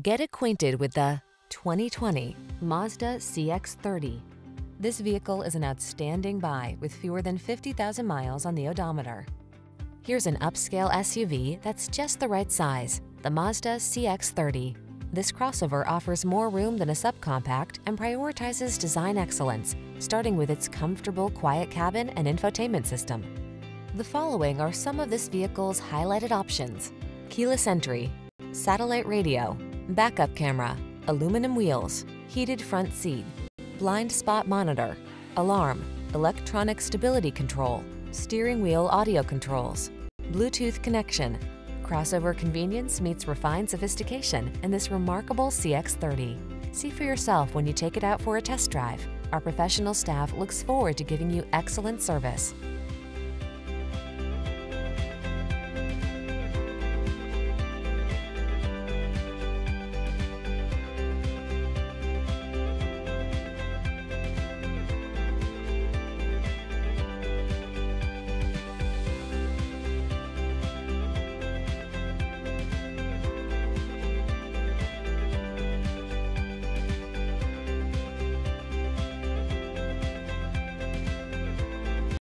Get acquainted with the 2020 Mazda CX-30. This vehicle is an outstanding buy with fewer than 50,000 miles on the odometer. Here's an upscale SUV that's just the right size, the Mazda CX-30. This crossover offers more room than a subcompact and prioritizes design excellence, starting with its comfortable, quiet cabin and infotainment system. The following are some of this vehicle's highlighted options. Keyless entry, satellite radio, backup camera, aluminum wheels, heated front seat, blind spot monitor, alarm, electronic stability control, steering wheel audio controls, Bluetooth connection. Crossover convenience meets refined sophistication in this remarkable CX-30. See for yourself when you take it out for a test drive. Our professional staff looks forward to giving you excellent service.